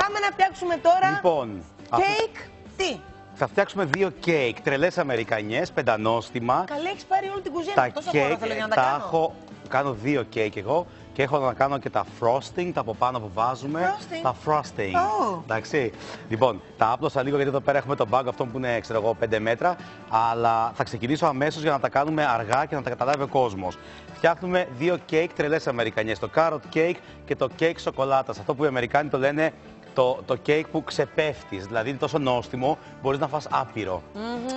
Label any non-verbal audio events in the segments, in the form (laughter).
Πάμε να φτιάξουμε τώρα Λοιπόν, αφού- κέικ. Τι; θα φτιάξουμε δύο κέικ, τρελές αμερικανιές, πεντανόστιμα. Καλή, έχεις πάρει όλη την κουζίνα. Τα Τόσο χώρο κέικ θέλω για να τα, τα κάνω. έχω, κάνω δύο κέικ εγώ και έχω να κάνω και τα frosting, τα από πάνω που βάζουμε. Frosting? Τα frosting. Oh. Εντάξει. Λοιπόν, τα άπλωσα λίγο γιατί εδώ πέρα έχουμε τον μπάγκο αυτό που είναι, ξέρω εγώ, 5 μέτρα. Αλλά θα ξεκινήσω αμέσως για να τα κάνουμε αργά και να τα καταλάβει ο κόσμος. Φτιάχνουμε δύο κέικ τρελές αμερικανιές. Το carrot cake και το κέικ σοκολάτας. Αυτό που οι Αμερικάνοι το λένε το, το κέικ που ξεπέφτεις, δηλαδή είναι τόσο νόστιμο, μπορείς να φας άπειρο.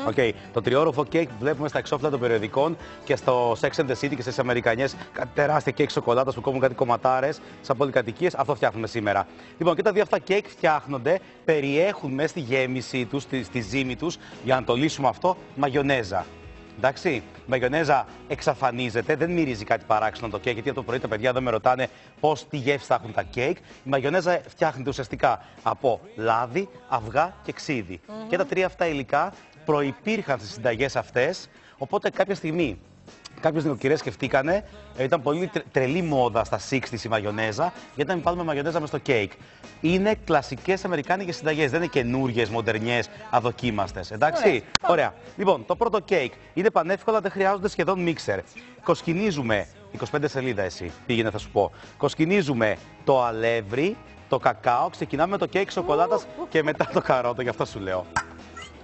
Οκ. Το τριόροφο κέικ που βλέπουμε στα εξώφυλλα των περιοδικών και στο Sex and the City και στις Αμερικανιές, κάτι τεράστια κέικ σοκολάτας που κόβουν κάτι κομματάρες σαν πολυκατοικίες, αυτό φτιάχνουμε σήμερα. Λοιπόν, και τα δύο αυτά κέικ φτιάχνονται, περιέχουν μέσα στη γέμιση τους, στη, στη ζύμη τους, για να το λύσουμε αυτό, μαγιονέζα. Εντάξει, η μαγιονέζα εξαφανίζεται, δεν μυρίζει κάτι παράξενο το κέικ, γιατί από το πρωί τα παιδιά εδώ με ρωτάνε πώς τι γεύση θα έχουν τα κέικ. Η μαγιονέζα φτιάχνεται ουσιαστικά από λάδι, αυγά και ξύδι. Και τα τρία αυτά υλικά προπήρχαν στις συνταγές αυτές, οπότε κάποια στιγμή Κάποιες νοικοκυρές σκεφτήκανε, ε, ήταν πολύ τρε- τρελή μόδα στα 60 η μαγιονέζα, γιατί να μην βάλουμε μαγιονέζα μες στο κέικ. Είναι κλασικές αμερικάνικες συνταγές, δεν είναι καινούριες, μοντερνιές, αδοκίμαστες. Εντάξει; Ωραία. Ωραία. Λοιπόν, το πρώτο κέικ είναι πανεύκολο, δεν χρειάζονται σχεδόν μίξερ. Κοσκινίζουμε, 25 σελίδα εσύ, πήγαινε θα σου πω. Κοσκινίζουμε το αλεύρι, το κακάο, ξεκινάμε με το κέικ σοκολάτας και μετά το καρότο, γι' αυτό σου λέω.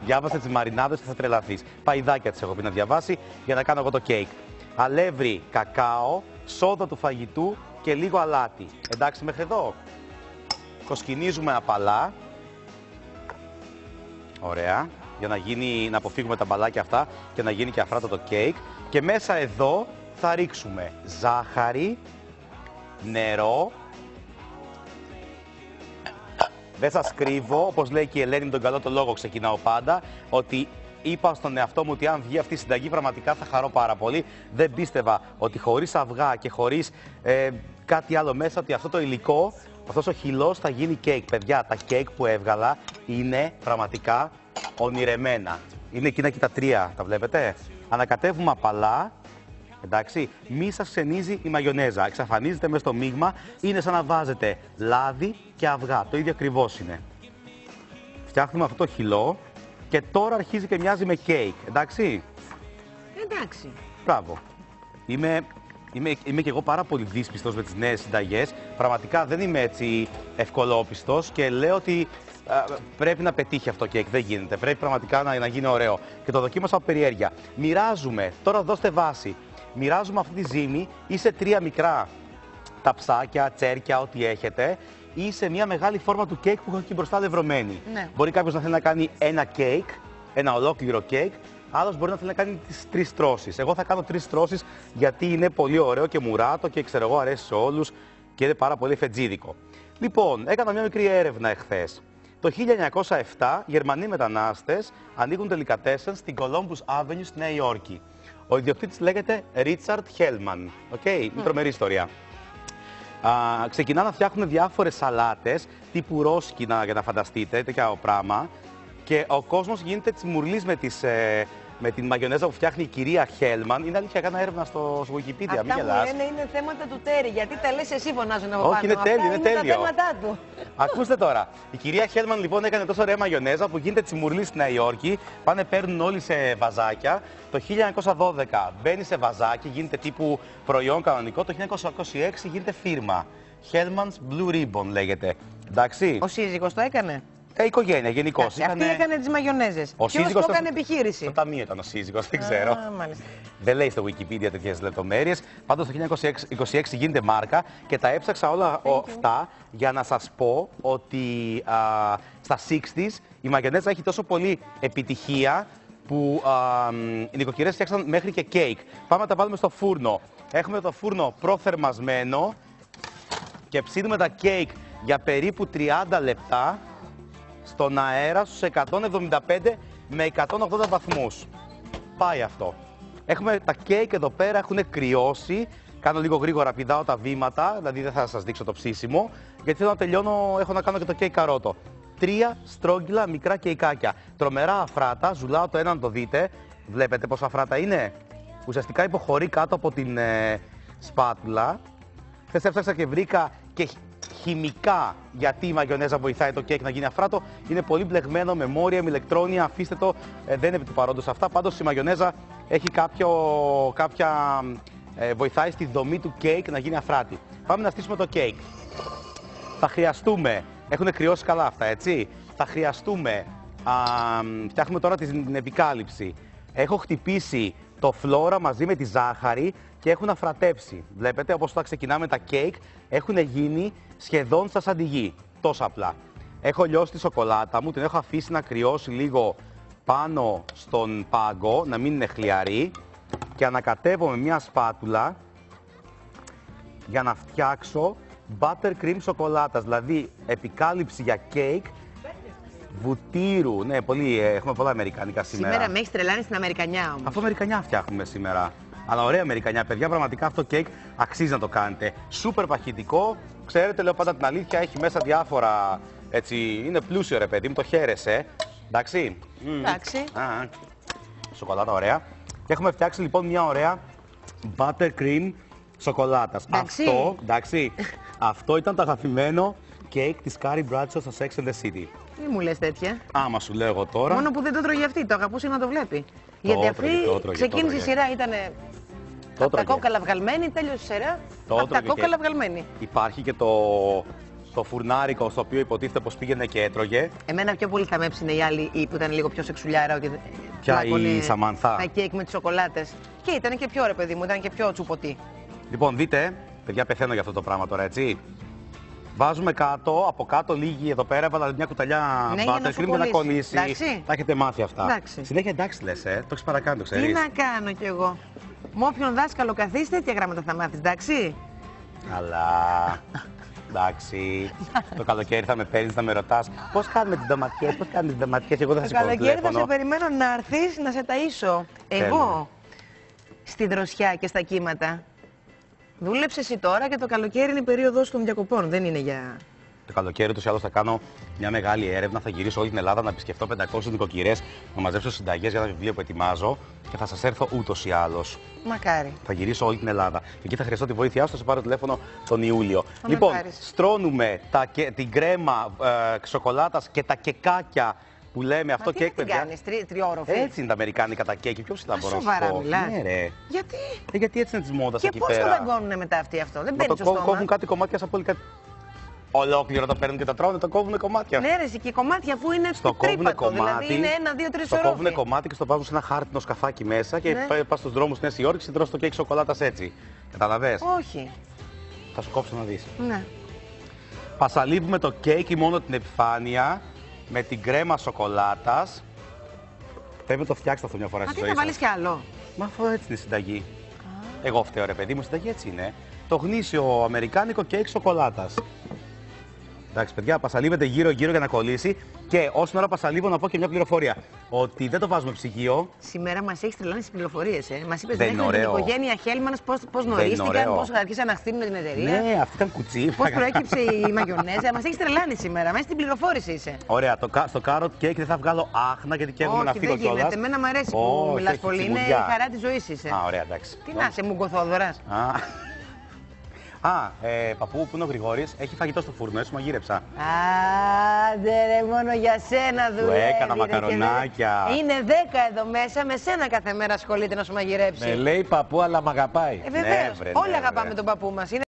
Διάβασε τις μαρινάδες και θα τρελαθείς. Παϊδάκια τις έχω πει να διαβάσει για να κάνω εγώ το κέικ. Αλεύρι, κακάο, σόδα του φαγητού και λίγο αλάτι. Εντάξει μέχρι εδώ. Κοσκινίζουμε απαλά. Ωραία. Για να, γίνει, να αποφύγουμε τα μπαλάκια αυτά και να γίνει και αφράτο το κέικ. Και μέσα εδώ θα ρίξουμε ζάχαρη, νερό, δεν σας κρύβω, όπως λέει και η Ελένη με τον καλό το λόγο, ξεκινάω πάντα, ότι είπα στον εαυτό μου ότι αν βγει αυτή η συνταγή πραγματικά θα χαρώ πάρα πολύ. Δεν πίστευα ότι χωρίς αυγά και χωρίς ε, κάτι άλλο μέσα, ότι αυτό το υλικό, αυτός ο χυλός θα γίνει κέικ. Παιδιά, τα κέικ που έβγαλα είναι πραγματικά ονειρεμένα. Είναι εκείνα και τα τρία, τα βλέπετε. Ανακατεύουμε απαλά Εντάξει, μη σας ξενίζει η μαγιονέζα. Εξαφανίζεται μέσα στο μείγμα. Είναι σαν να βάζετε λάδι και αυγά. Το ίδιο ακριβώς είναι. Φτιάχνουμε αυτό το χυλό και τώρα αρχίζει και μοιάζει με κέικ. Εντάξει; Εντάξει. Μπράβο. Είμαι, είμαι, είμαι και εγώ πάρα πολύ δύσπιστος με τις νέες συνταγές. Πραγματικά δεν είμαι έτσι ευκολόπιστος και λέω ότι α, πρέπει να πετύχει αυτό το κέικ. Δεν γίνεται. Πρέπει πραγματικά να, να γίνει ωραίο. Και το δοκίμασα από περιέργεια. Μοιράζουμε, τώρα δώστε βάση. Μοιράζουμε αυτή τη ζύμη ή σε τρία μικρά ταψάκια, τσέρκια, ό,τι έχετε, ή σε μια μεγάλη φόρμα του κέικ που έχω εκεί μπροστά αλευρωμένη. Ναι. Μπορεί κάποιος να θέλει να κάνει ένα κέικ, ένα ολόκληρο κέικ, άλλος μπορεί να θέλει να κάνει τις τρεις στρώσεις. Εγώ θα κάνω τρεις στρώσεις γιατί είναι πολύ ωραίο και μουράτο και ξέρω εγώ αρέσει σε όλους και είναι πάρα πολύ φετζίδικο. Λοιπόν, έκανα μια μικρή έρευνα εχθές. Το 1907 Γερμανοί μετανάστες ανοίγουν τελικατέσεν στην Columbus Avenue στη Νέα Υόρκη. Ο ιδιοκτήτης λέγεται Richard Hellman. Οκ, okay, τρομερή ιστορία. Α, ξεκινά να φτιάχνουν διάφορες σαλάτες τύπου ρόσκινα για να φανταστείτε, τέτοια πράγμα. Και ο κόσμος γίνεται τη μουρλή με, τις, ε, με την μαγιονέζα που φτιάχνει η κυρία Χέλμαν. Είναι αλήθεια, έκανα έρευνα στο, στο Wikipedia. μην Αυτά μου γελάς. λένε είναι θέματα του Τέρι. Γιατί τα λες εσύ φωνάζουν από Όχι, πάνω. είναι Αυτά τέλειο, είναι τέλειο. τα θέματα του. Ακούστε τώρα. Η κυρία Χέλμαν λοιπόν έκανε τόσο ωραία μαγιονέζα που γίνεται τσιμουρλή στη Νέα Υόρκη. Πάνε, παίρνουν όλοι σε βαζάκια. Το 1912 μπαίνει σε βαζάκι, γίνεται τύπου προϊόν κανονικό. Το 1926 γίνεται φίρμα. Hellman's Blue Ribbon λέγεται. Εντάξει. Ο σύζυγος το έκανε; Ε, οικογένεια γενικώς. Εντάξει, Αυτή έκανε τις μαγιονέζες. Ο Ποιος σύζυγος το ήταν- έκανε επιχείρηση. Στο ταμείο ήταν ο σύζυγος, δεν ξέρω. Α, μάλιστα. Δεν λέει στο Wikipedia τέτοιες λεπτομέρειες. Πάντως το 1926 γίνεται μάρκα και τα έψαξα όλα ο- αυτά για να σας πω ότι α, στα 60s η μαγιονέζα έχει τόσο πολύ επιτυχία που α, μ, οι νοικοκυρές φτιάξαν μέχρι και κέικ. Πάμε να τα βάλουμε στο φούρνο. Έχουμε το φούρνο προθερμασμένο και ψήνουμε τα κέικ για περίπου 30 λεπτά στον αέρα στους 175 με 180 βαθμούς. Πάει αυτό. Έχουμε τα κέικ εδώ πέρα, έχουν κρυώσει. Κάνω λίγο γρήγορα, πηδάω τα βήματα, δηλαδή δεν θα σας δείξω το ψήσιμο, γιατί θέλω να τελειώνω, έχω να κάνω και το κέικ καρότο. Τρία στρόγγυλα μικρά κεϊκάκια. Τρομερά αφράτα, ζουλάω το ένα να το δείτε. Βλέπετε πόσο αφράτα είναι. Ουσιαστικά υποχωρεί κάτω από την ε, σπάτουλα. Χθες έψαξα και βρήκα και χημικά γιατί η μαγιονέζα βοηθάει το κέικ να γίνει αφράτο. Είναι πολύ μπλεγμένο με μόρια, με ηλεκτρόνια. Αφήστε το, ε, δεν είναι επί του παρόντος αυτά. Πάντως η μαγιονέζα έχει κάποιο, κάποια. ε, βοηθάει στη δομή του κέικ να γίνει αφράτη. Πάμε να στήσουμε το κέικ. Θα χρειαστούμε. Έχουν κρυώσει καλά αυτά, έτσι; Θα χρειαστούμε. Α, μ, φτιάχνουμε τώρα την επικάλυψη. Έχω χτυπήσει το Flora μαζί με τη ζάχαρη και έχουν αφρατέψει. Βλέπετε, όπως όταν ξεκινάμε τα κέικ, έχουν γίνει σχεδόν σαν σαντιγί. Τόσο απλά. Έχω λιώσει τη σοκολάτα μου, την έχω αφήσει να κρυώσει λίγο πάνω στον πάγκο, να μην είναι χλιαρή και ανακατεύω με μια σπάτουλα για να φτιάξω buttercream σοκολάτας, δηλαδή επικάλυψη για κέικ βουτύρου. Ναι, πολύ, ε, έχουμε πολλά αμερικανικά σήμερα. Σήμερα με έχεις τρελάνει στην Αμερικανιά όμως. Αυτό αμερικανιά φτιάχνουμε σήμερα. Αλλά ωραία αμερικανιά, παιδιά. Πραγματικά αυτό το κέικ αξίζει να το κάνετε. Σούπερ παχυτικό. Ξέρετε, λέω πάντα την αλήθεια, έχει μέσα διάφορα. Έτσι, είναι πλούσιο ρε παιδί μου, το χαίρεσαι. Εντάξει. Μμμ. Εντάξει. Α, α. Σοκολάτα ωραία. Και έχουμε φτιάξει λοιπόν μια ωραία buttercream σοκολάτας. Εντάξει. Αυτό, εντάξει, αυτό ήταν το αγαπημένο κέικ της Carrie Bradshaw στο Sex and the City. Μη μου λες τέτοια. Άμα σου λέω εγώ τώρα. Μόνο που δεν το τρώγε αυτή, το αγαπούσε να το βλέπει. Γιατί αυτή έτρωγε, το έτρωγε, το ξεκίνησε η έτρωγε. σειρά, ήταν Το από τα έτρωγε. κόκαλα βγαλμένη, τέλειωσε η σειρά. Το Από τα έτρωγε κόκαλα και- βγαλμένη. Υπάρχει και το, το φουρνάρικο στο οποίο υποτίθεται πως πήγαινε και έτρωγε. Εμένα πιο πολύ θα με έψινε η άλλη η που ήταν λίγο πιο σεξουλιάρα. Ότι Ποια, η πλάκωνε Σαμανθά; Τα κέικ με τις σοκολάτες. Και ήταν και πιο ρε παιδί μου, ήταν και πιο τσουποτή. Λοιπόν, δείτε, παιδιά, πεθαίνω για αυτό το πράγμα τώρα, έτσι. Βάζουμε κάτω, από κάτω λίγη εδώ πέρα, έβαλα μια κουταλιά Ναι, για να buttercream σου για να κολλήσει. κολλήσει. Εντάξει. Τα έχετε μάθει αυτά. Εντάξει. Συνέχεια εντάξει λες, ε. Το έχεις παρακάνει, το Τι ξέρεις. να κάνω κι εγώ. Με όποιον δάσκαλο καθίσει, τέτοια γράμματα θα μάθεις, εντάξει. Αλλά. Εντάξει. το καλοκαίρι θα με παίρνεις να με ρωτάς πώς κάνουμε τις ντοματιέ, πώς κάνουμε τις ντοματιέ. Εγώ δεν θα Το σηκώνω καλοκαίρι θα τηλέφωνο. σε περιμένω να έρθεις να σε ταΐσω. Τέλεια. Εγώ στη δροσιά και στα κύματα. Δούλεψε εσύ τώρα και το καλοκαίρι είναι η περίοδος των διακοπών. Δεν είναι για. Το καλοκαίρι τους ή άλλω θα κάνω μια μεγάλη έρευνα. Θα γυρίσω όλη την Ελλάδα να επισκεφτώ 500 νοικοκυρές, να μαζέψω συνταγές για ένα βιβλίο που ετοιμάζω και θα σας έρθω ούτως ή άλλως. Μακάρι. Θα γυρίσω όλη την Ελλάδα. Εκεί θα χρειαστώ τη βοήθειά σου, θα σε πάρω τηλέφωνο τον Ιούλιο. Θα με λοιπόν, πάρεις. στρώνουμε τα, και- την κρέμα ε, σοκολάτα και τα κεκάκια που λέμε αυτό Μα τι κέικ, να την παιδιά. κάνεις, τρι, τριόροφη. Έτσι είναι τα αμερικάνικα τα κέικ. Πιο ψηλά Α, μπορώ να σου σοβαρά πω. μιλάς. Ναι, ρε. Γιατί; Ε, γιατί έτσι είναι τη μόδας Και εκεί πώς το πέρα; δαγκώνουν μετά αυτοί αυτό; Δεν Μα παίρνει το το κόβουν, στόμα. κόβουν κάτι κομμάτια σαν πολύ κάτι. Ολόκληρο το παίρνουν και το τρώνε, το κόβουν κομμάτια. Ναι, ρε, εσύ, και κομμάτια που είναι Στο κόβουνε τρύπατο. κομμάτι. Δηλαδή είναι ένα, δύο, τρεις Το ορόφοι. κόβουν κομμάτι και στο βάζουν σε ένα χάρτινο σκαφάκι μέσα και Ναι. πα στους δρόμους τη Νέας Υόρκης και τρως το κέικ σοκολάτας έτσι. Καταλαβες; Όχι. Θα σου κόψω να δεις. Ναι. Πασαλίβουμε το κέικ ή μόνο την επιφάνεια με την κρέμα σοκολάτας. Πρέπει να το φτιάξετε αυτό μια φορά Μα στη τι ζωή θα σας. βάλει κι άλλο; Μα αυτό έτσι είναι η συνταγή. Εγώ φταίω ρε παιδί μου, η συνταγή έτσι είναι. Το γνήσιο αμερικάνικο κέικ σοκολάτας. Εντάξει, παιδιά, πασαλίβεται γύρω-γύρω για να κολλήσει. Και όσον ώρα πασαλίβω, να πω και μια πληροφορία. Ότι δεν το βάζουμε ψυγείο. Σήμερα μας έχεις τρελάνει τι πληροφορίες. Ε. Μας είπες Δεν είναι μέχρι την ωραίο. οικογένεια Χέλμανς πώς είναι γνωρίστηκαν, ωραίο. πώς άρχισαν να χτύνουν την εταιρεία. Ναι, αυτή ήταν κουτσί. Πώς προέκυψε η (laughs) μαγιονέζα. Μας έχεις τρελάνει σήμερα. Μέσα στην πληροφόρηση είσαι. Ωραία, το, κα- στο carrot cake δεν θα βγάλω άχνα γιατί καίγουμε να Όχι, φύγω δεν γίνεται. κιόλας. Εμένα μου αρέσει Όχι, που μιλάς έχει πολύ. Είναι η τσιμουδιά. χαρά της ζωής είσαι. Α, ωραία, εντάξει. Τι να είσαι, μουγκοθόδωρας. Α, Α, ε, παππού, που είναι ο Γρηγόρης, έχει φαγητό στο φούρνο, έτσι μαγείρεψα. Άντε ρε, μόνο για σένα δουλεύει. έκανα ρε, και δεν- μακαρονάκια. Είναι δέκα εδώ μέσα, με σένα κάθε μέρα ασχολείται να σου μαγειρέψει. Με λέει παππού, αλλά μ' αγαπάει. Ε, βεβαίως. Ναι, βρε, Όλοι ναι, αγαπάμε βρε. τον παππού μας. Είναι